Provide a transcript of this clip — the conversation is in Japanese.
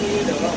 っていうのが